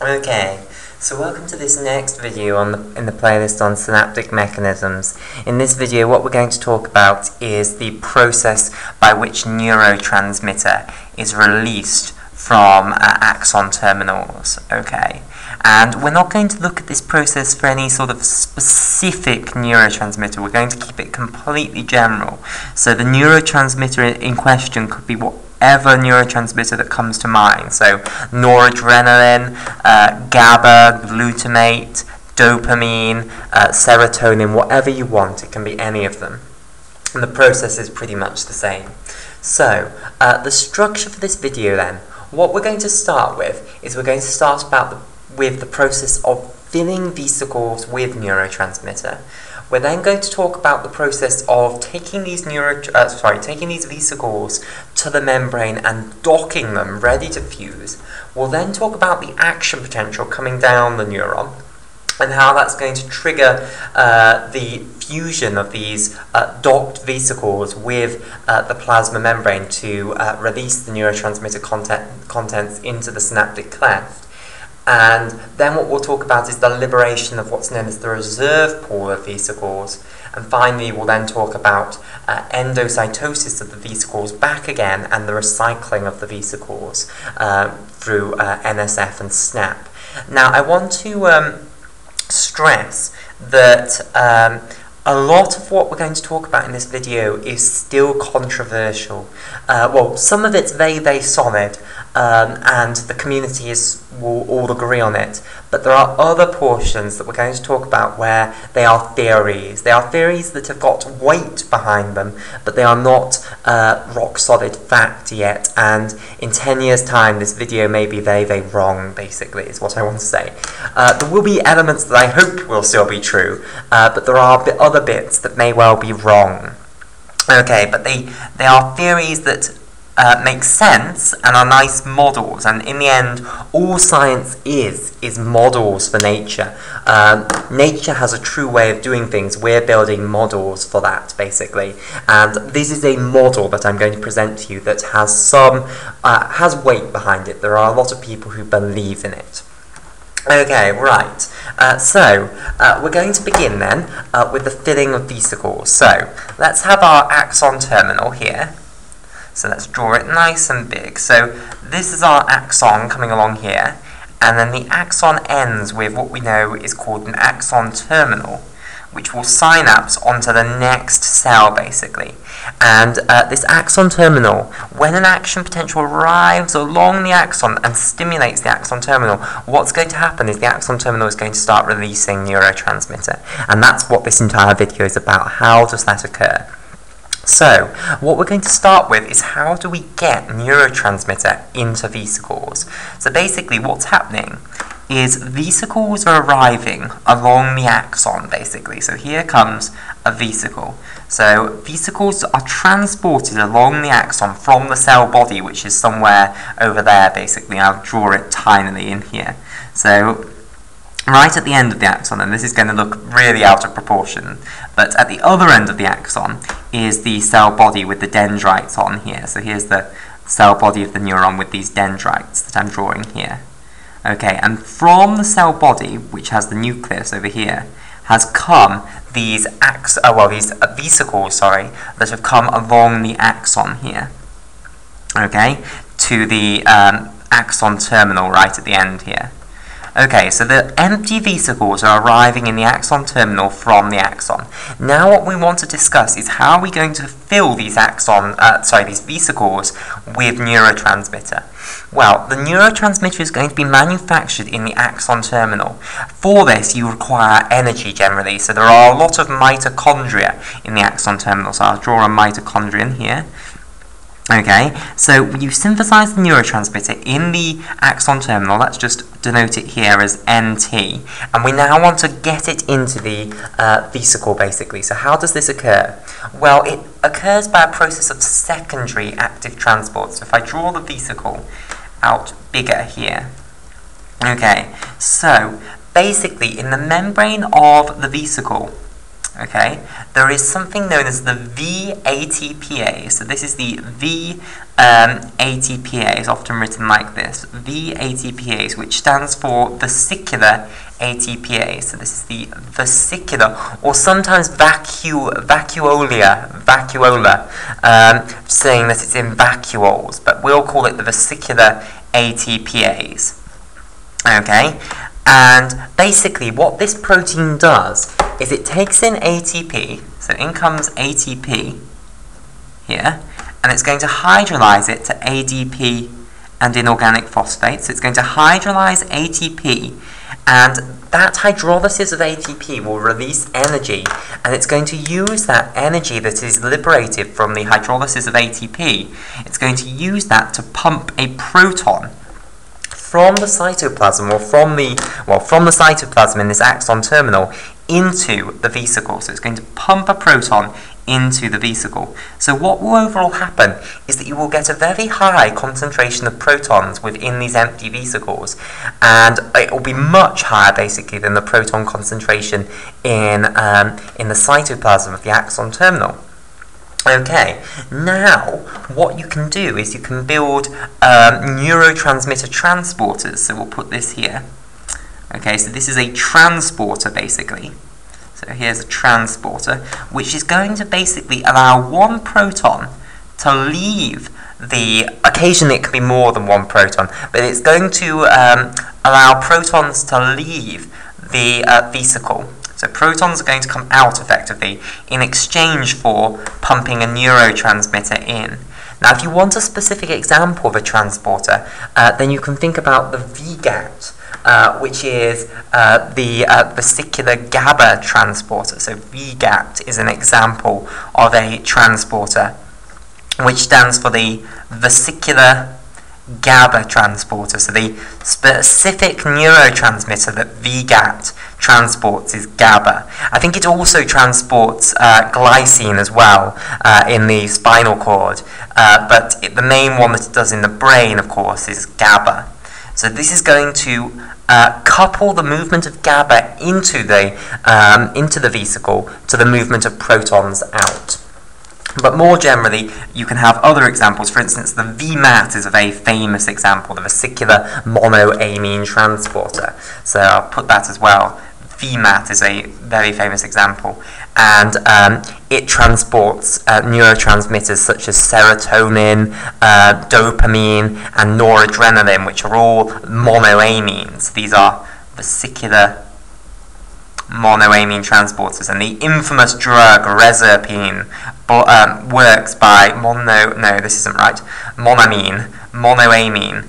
Okay, so welcome to this next video on the, in the playlist on synaptic mechanisms. In this video what we're going to talk about is the process by which neurotransmitter is released from uh, axon terminals, okay? And we're not going to look at this process for any sort of specific neurotransmitter, we're going to keep it completely general. So the neurotransmitter in question could be what whatever neurotransmitter that comes to mind. So noradrenaline, uh, GABA, glutamate, dopamine, uh, serotonin, whatever you want, it can be any of them. And the process is pretty much the same. So, uh, the structure for this video then, what we're going to start with is we're going to start about the, with the process of filling vesicles with neurotransmitter. We're then going to talk about the process of taking these neuro, uh, sorry, taking these vesicles to the membrane and docking them, ready to fuse. We'll then talk about the action potential coming down the neuron and how that's going to trigger uh, the fusion of these uh, docked vesicles with uh, the plasma membrane to uh, release the neurotransmitter content contents into the synaptic cleft. And then what we'll talk about is the liberation of what's known as the reserve pool of vesicles. And finally, we'll then talk about uh, endocytosis of the vesicles back again and the recycling of the vesicles uh, through uh, NSF and SNAP. Now, I want to um, stress that um, a lot of what we're going to talk about in this video is still controversial. Uh, well, some of it's very, very solid, um, and the communities will all agree on it. But there are other portions that we're going to talk about where they are theories. They are theories that have got weight behind them, but they are not uh, rock solid fact yet. And in 10 years' time, this video may be very, very wrong, basically, is what I want to say. Uh, there will be elements that I hope will still be true, uh, but there are other bits that may well be wrong. Okay, but they, they are theories that uh, make sense and are nice models. And in the end, all science is, is models for nature. Um, nature has a true way of doing things. We're building models for that, basically. And this is a model that I'm going to present to you that has some, uh, has weight behind it. There are a lot of people who believe in it. Okay, right. Uh, so, uh, we're going to begin then uh, with the filling of vesicles. So, let's have our axon terminal here. So let's draw it nice and big. So this is our axon coming along here, and then the axon ends with what we know is called an axon terminal, which will synapse onto the next cell, basically. And uh, this axon terminal, when an action potential arrives along the axon and stimulates the axon terminal, what's going to happen is the axon terminal is going to start releasing neurotransmitter. And that's what this entire video is about. How does that occur? So, what we're going to start with is how do we get neurotransmitter into vesicles? So basically what's happening is vesicles are arriving along the axon, basically. So here comes a vesicle. So vesicles are transported along the axon from the cell body, which is somewhere over there, basically. I'll draw it tinily in here. So right at the end of the axon, and this is going to look really out of proportion, but at the other end of the axon is the cell body with the dendrites on here. So here's the cell body of the neuron with these dendrites that I'm drawing here. Okay, and from the cell body, which has the nucleus over here, has come these ax oh, well, these vesicles, sorry, that have come along the axon here. Okay, to the um, axon terminal right at the end here. Okay, so the empty vesicles are arriving in the axon terminal from the axon. Now what we want to discuss is how are we going to fill these axon, uh, sorry, these vesicles with neurotransmitter. Well, the neurotransmitter is going to be manufactured in the axon terminal. For this, you require energy generally, so there are a lot of mitochondria in the axon terminal. So I'll draw a mitochondrion here. Okay, so you synthesize the neurotransmitter in the axon terminal, let's just denote it here as NT, and we now want to get it into the uh, vesicle basically. So how does this occur? Well, it occurs by a process of secondary active transport. So if I draw the vesicle out bigger here, okay, so basically in the membrane of the vesicle, okay, there is something known as the VATPase. So this is the V um, is often written like this. VATPase, which stands for vesicular ATPase. So this is the vesicular, or sometimes vacu vacuolia, vacuola, um, saying that it's in vacuoles, but we'll call it the vesicular ATPase. Okay, and basically what this protein does is it takes in ATP, so in comes ATP here, and it's going to hydrolyze it to ADP and inorganic phosphate. So it's going to hydrolyze ATP, and that hydrolysis of ATP will release energy, and it's going to use that energy that is liberated from the hydrolysis of ATP, it's going to use that to pump a proton from the cytoplasm or from the well from the cytoplasm in this axon terminal into the vesicle. So it's going to pump a proton into the vesicle. So what will overall happen is that you will get a very high concentration of protons within these empty vesicles and it will be much higher basically than the proton concentration in, um, in the cytoplasm of the axon terminal. Okay, now what you can do is you can build um, neurotransmitter transporters. So we'll put this here. Okay, so this is a transporter basically. So here's a transporter, which is going to basically allow one proton to leave the, occasionally it can be more than one proton, but it's going to um, allow protons to leave the uh, vesicle. So protons are going to come out effectively in exchange for pumping a neurotransmitter in. Now if you want a specific example of a transporter, uh, then you can think about the VGAT, uh, which is uh, the uh, vesicular GABA transporter. So VGAT is an example of a transporter, which stands for the vesicular GABA transporter. So the specific neurotransmitter that VGAT transports is GABA. I think it also transports uh, glycine as well uh, in the spinal cord, uh, but it, the main one that it does in the brain, of course, is GABA. So this is going to uh, couple the movement of GABA into the, um, into the vesicle to the movement of protons out. But more generally, you can have other examples. For instance, the VMAT is a very famous example, the vesicular monoamine transporter. So I'll put that as well. VMAT is a very famous example, and um, it transports uh, neurotransmitters such as serotonin, uh, dopamine, and noradrenaline, which are all monoamines. These are vesicular monoamine transporters, and the infamous drug reserpine um, works by mono. No, this isn't right. Monamine, monoamine.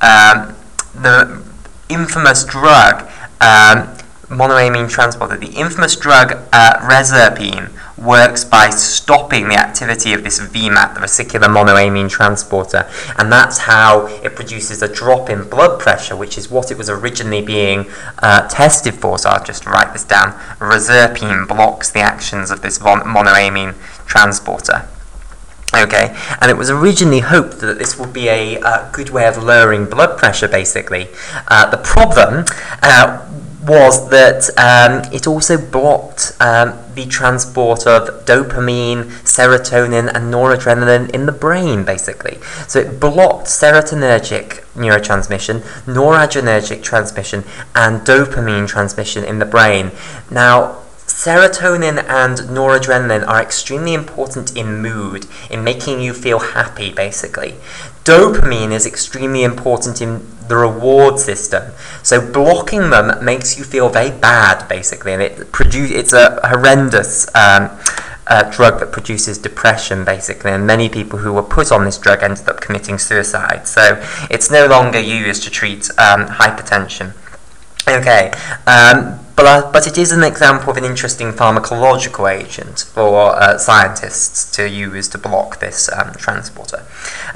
Um, the infamous drug um, monoamine transporter. The infamous drug uh, reserpine works by stopping the activity of this VMAT, the vesicular monoamine transporter, and that's how it produces a drop in blood pressure, which is what it was originally being uh, tested for. So I'll just write this down. Reserpine blocks the actions of this monoamine transporter. Okay, and it was originally hoped that this would be a good way of lowering blood pressure, basically. Uh, the problem uh, was that um, it also blocked um, the transport of dopamine, serotonin, and noradrenaline in the brain, basically. So it blocked serotonergic neurotransmission, noradrenergic transmission, and dopamine transmission in the brain. Now, Serotonin and noradrenaline are extremely important in mood, in making you feel happy, basically. Dopamine is extremely important in the reward system. So blocking them makes you feel very bad, basically, and it produce it's a horrendous um, uh, drug that produces depression, basically, and many people who were put on this drug ended up committing suicide. So it's no longer used to treat um, hypertension. Okay, um, but, uh, but it is an example of an interesting pharmacological agent for uh, scientists to use to block this um, transporter.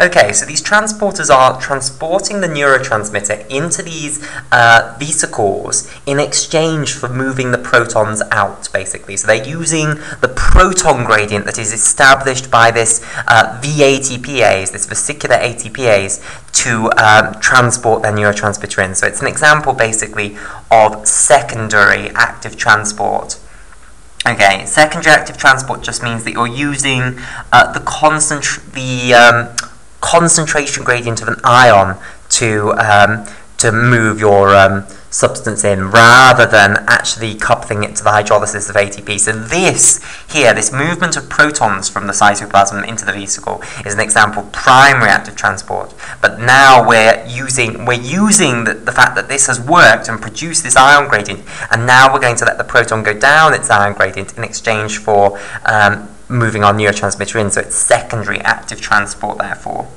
Okay, so these transporters are transporting the neurotransmitter into these uh, vesicles in exchange for moving the protons out, basically. So they're using the proton gradient that is established by this uh, VATPase, this vesicular ATPase, to um, transport their neurotransmitter in. So it's an example, basically, of secondary active transport. Okay, secondary active transport just means that you're using uh, the concentr the um, concentration gradient of an ion to um, to move your um, substance in rather than actually coupling it to the hydrolysis of ATP. So this here, this movement of protons from the cytoplasm into the vesicle is an example of primary active transport. But now we're using we're using the, the fact that this has worked and produced this ion gradient, and now we're going to let the proton go down its ion gradient in exchange for um, moving our neurotransmitter in. So it's secondary active transport, therefore.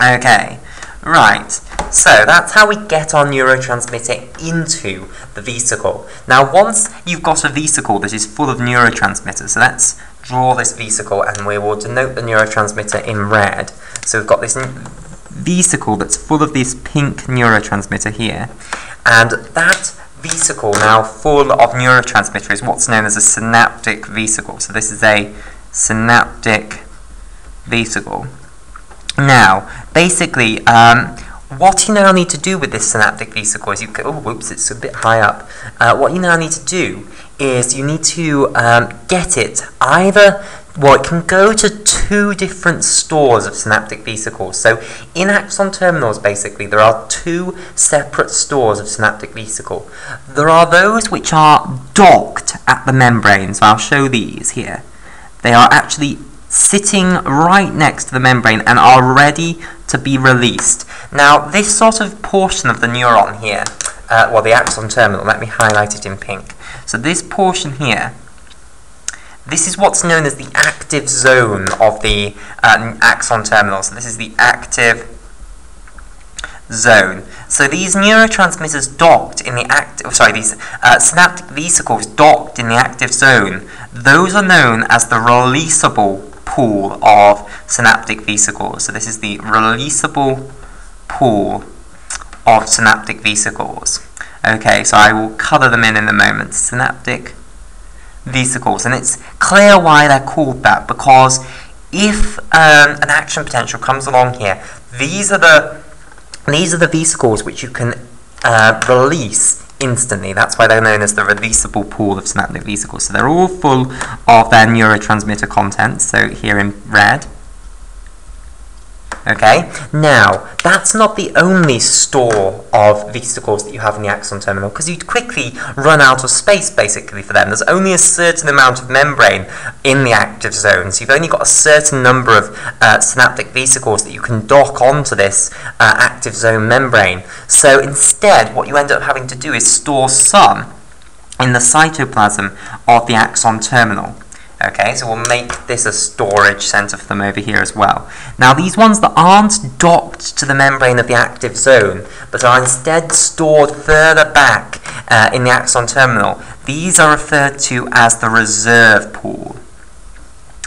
Okay. Right, so that's how we get our neurotransmitter into the vesicle. Now, once you've got a vesicle that is full of neurotransmitters, so let's draw this vesicle and we will denote the neurotransmitter in red. So we've got this vesicle that's full of this pink neurotransmitter here, and that vesicle now full of neurotransmitter is what's known as a synaptic vesicle. So this is a synaptic vesicle. Now, basically, um, what you now need to do with this synaptic vesicle is you oh whoops it's a bit high up. Uh, what you now need to do is you need to um, get it either well it can go to two different stores of synaptic vesicles. So in axon terminals basically there are two separate stores of synaptic vesicle. There are those which are docked at the membrane. So I'll show these here. They are actually sitting right next to the membrane and are ready to be released. Now, this sort of portion of the neuron here, uh, well, the axon terminal, let me highlight it in pink. So this portion here, this is what's known as the active zone of the uh, axon terminal. So this is the active zone. So these neurotransmitters docked in the active, oh, sorry, these uh, synaptic vesicles docked in the active zone, those are known as the releasable pool of synaptic vesicles. So this is the releasable pool of synaptic vesicles. Okay, so I will colour them in in a moment. Synaptic vesicles. And it's clear why they're called that, because if um, an action potential comes along here, these are the these are the vesicles which you can uh, release instantly. That's why they're known as the releasable pool of synaptic vesicles. So they're all full of their neurotransmitter content, so here in red. Okay, now that's not the only store of vesicles that you have in the axon terminal because you'd quickly run out of space basically for them. There's only a certain amount of membrane in the active zone, so you've only got a certain number of uh, synaptic vesicles that you can dock onto this uh, active zone membrane. So instead, what you end up having to do is store some in the cytoplasm of the axon terminal. Okay, so we'll make this a storage center for them over here as well. Now these ones that aren't docked to the membrane of the active zone, but are instead stored further back uh, in the axon terminal, these are referred to as the reserve pool.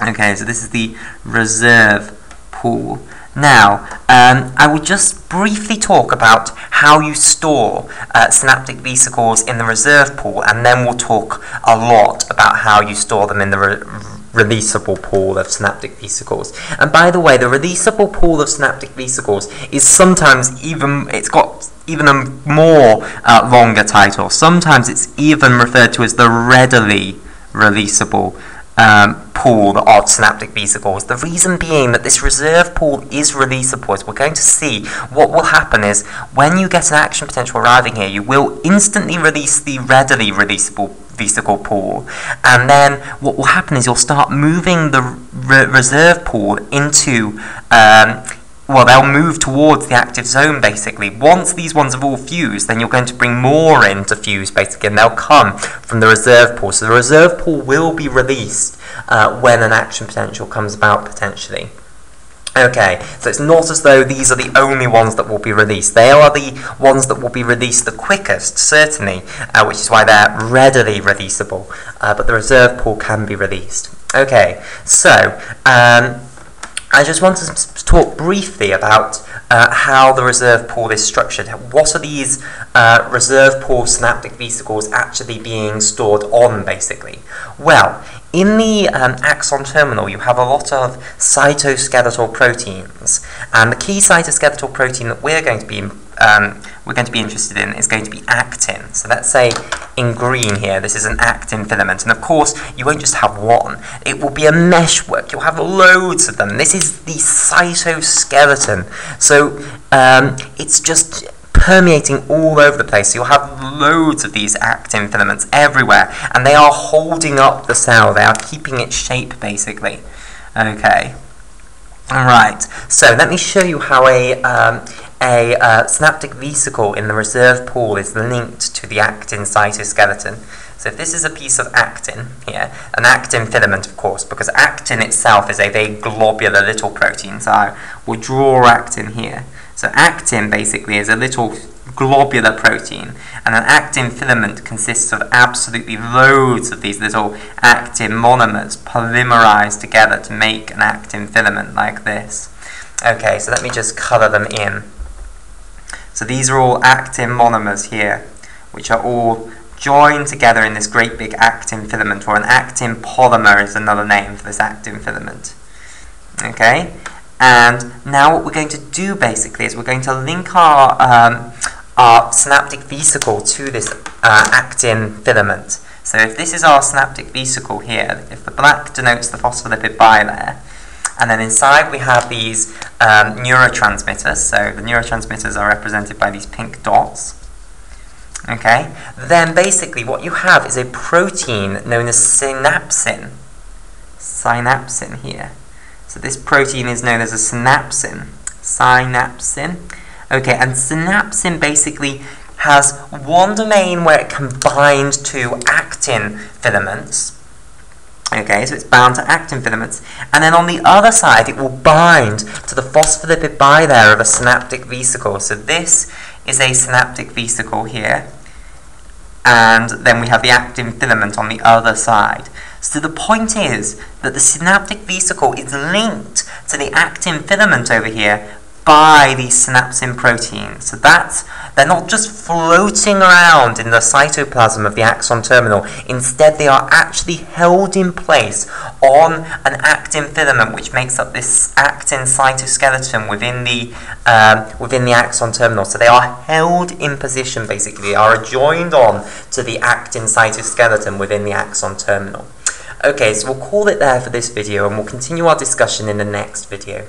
Okay, so this is the reserve pool. Now, um, I will just briefly talk about how you store uh, synaptic vesicles in the reserve pool, and then we'll talk a lot about how you store them in the re releasable pool of synaptic vesicles. And by the way, the releasable pool of synaptic vesicles is sometimes even, it's got even a more uh, longer title. Sometimes it's even referred to as the readily releasable um, pool of synaptic vesicles. The reason being that this reserve pool is releasable, as we're going to see, what will happen is when you get an action potential arriving here, you will instantly release the readily releasable vesicle pool. And then what will happen is you'll start moving the re reserve pool into um, well, they'll move towards the active zone basically. Once these ones have all fused, then you're going to bring more in to fuse basically, and they'll come from the reserve pool. So the reserve pool will be released uh, when an action potential comes about potentially. Okay, so it's not as though these are the only ones that will be released. They are the ones that will be released the quickest, certainly, uh, which is why they're readily releasable. Uh, but the reserve pool can be released. Okay, so um, I just want to talk briefly about uh, how the reserve pool is structured. What are these uh, reserve pool synaptic vesicles actually being stored on, basically? Well, in the um, axon terminal, you have a lot of cytoskeletal proteins, and the key cytoskeletal protein that we're going to be um, we're going to be interested in is going to be actin. So let's say in green here, this is an actin filament. And of course, you won't just have one. It will be a meshwork. You'll have loads of them. This is the cytoskeleton. So um, it's just permeating all over the place. So you'll have loads of these actin filaments everywhere, and they are holding up the cell. They are keeping its shape, basically. Okay. Alright, so let me show you how a, um, a uh, synaptic vesicle in the reserve pool is linked to the actin cytoskeleton. So if this is a piece of actin here, an actin filament of course, because actin itself is a very globular little protein, so I will draw actin here. So actin basically is a little globular protein, and an actin filament consists of absolutely loads of these little actin monomers polymerized together to make an actin filament like this. Okay, so let me just color them in. So these are all actin monomers here, which are all joined together in this great big actin filament, or an actin polymer is another name for this actin filament. Okay, and now what we're going to do basically is we're going to link our, um, our synaptic vesicle to this uh, actin filament. So if this is our synaptic vesicle here, if the black denotes the phospholipid bilayer, and then inside we have these um, neurotransmitters, so the neurotransmitters are represented by these pink dots. Okay, then basically what you have is a protein known as synapsin. Synapsin here. So this protein is known as a synapsin. Synapsin. Okay, and synapsin basically has one domain where it can bind to actin filaments. Okay, so it's bound to actin filaments. And then on the other side, it will bind to the phospholipid bilayer of a synaptic vesicle. So this is a synaptic vesicle here. And then we have the actin filament on the other side. So the point is that the synaptic vesicle is linked to the actin filament over here by these synapsin proteins. So that's, they're not just floating around in the cytoplasm of the axon terminal. Instead, they are actually held in place on an actin filament, which makes up this actin cytoskeleton within the, um, within the axon terminal. So they are held in position, basically. They are joined on to the actin cytoskeleton within the axon terminal. Okay, so we'll call it there for this video and we'll continue our discussion in the next video.